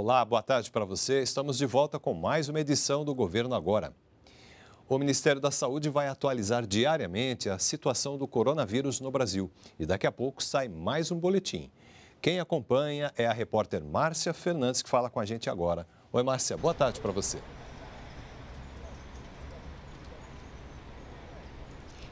Olá, boa tarde para você. Estamos de volta com mais uma edição do Governo Agora. O Ministério da Saúde vai atualizar diariamente a situação do coronavírus no Brasil e daqui a pouco sai mais um boletim. Quem acompanha é a repórter Márcia Fernandes, que fala com a gente agora. Oi, Márcia, boa tarde para você.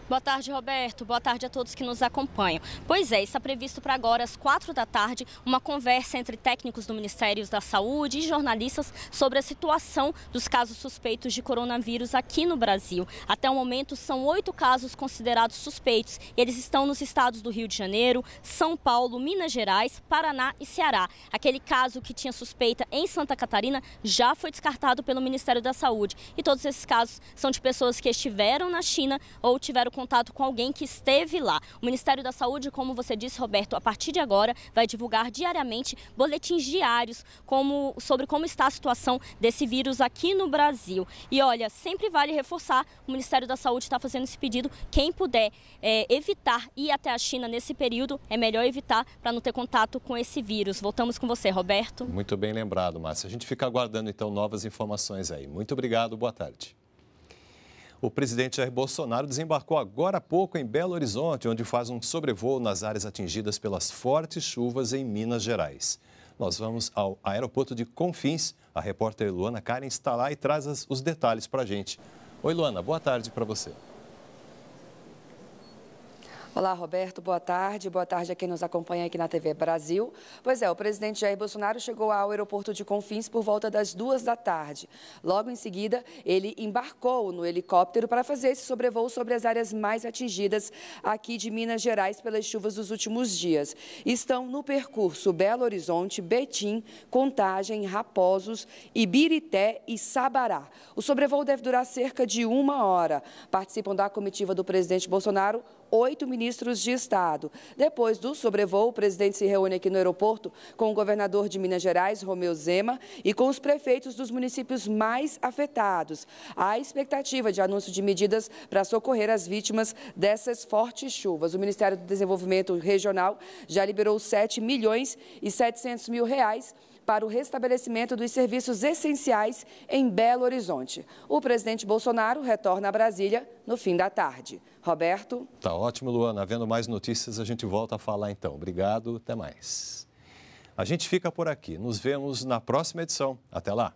Boa tarde, Roberto. Boa tarde a todos que nos acompanham. Pois é, está previsto para agora, às quatro da tarde, uma conversa entre técnicos do Ministério da Saúde e jornalistas sobre a situação dos casos suspeitos de coronavírus aqui no Brasil. Até o momento, são oito casos considerados suspeitos. Eles estão nos estados do Rio de Janeiro, São Paulo, Minas Gerais, Paraná e Ceará. Aquele caso que tinha suspeita em Santa Catarina já foi descartado pelo Ministério da Saúde. E todos esses casos são de pessoas que estiveram na China ou tiveram contato com alguém que esteve lá. O Ministério da Saúde, como você disse, Roberto, a partir de agora vai divulgar diariamente boletins diários como, sobre como está a situação desse vírus aqui no Brasil. E olha, sempre vale reforçar, o Ministério da Saúde está fazendo esse pedido. Quem puder é, evitar ir até a China nesse período, é melhor evitar para não ter contato com esse vírus. Voltamos com você, Roberto. Muito bem lembrado, Márcia. A gente fica aguardando então novas informações aí. Muito obrigado, boa tarde. O presidente Jair Bolsonaro desembarcou agora há pouco em Belo Horizonte, onde faz um sobrevoo nas áreas atingidas pelas fortes chuvas em Minas Gerais. Nós vamos ao aeroporto de Confins. A repórter Luana Karen está lá e traz os detalhes para a gente. Oi, Luana, boa tarde para você. Olá, Roberto, boa tarde. Boa tarde a quem nos acompanha aqui na TV Brasil. Pois é, o presidente Jair Bolsonaro chegou ao aeroporto de Confins por volta das duas da tarde. Logo em seguida, ele embarcou no helicóptero para fazer esse sobrevoo sobre as áreas mais atingidas aqui de Minas Gerais pelas chuvas dos últimos dias. Estão no percurso Belo Horizonte, Betim, Contagem, Raposos, Ibirité e Sabará. O sobrevoo deve durar cerca de uma hora. Participam da comitiva do presidente Bolsonaro oito ministros de Estado. Depois do sobrevoo, o presidente se reúne aqui no aeroporto com o governador de Minas Gerais, Romeu Zema, e com os prefeitos dos municípios mais afetados. Há expectativa de anúncio de medidas para socorrer as vítimas dessas fortes chuvas. O Ministério do Desenvolvimento Regional já liberou 7 milhões e 700 mil reais para o restabelecimento dos serviços essenciais em Belo Horizonte. O presidente Bolsonaro retorna a Brasília no fim da tarde. Roberto? Tá ótimo, Luana. Havendo mais notícias, a gente volta a falar então. Obrigado, até mais. A gente fica por aqui. Nos vemos na próxima edição. Até lá.